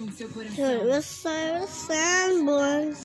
So it was Cyrus boys.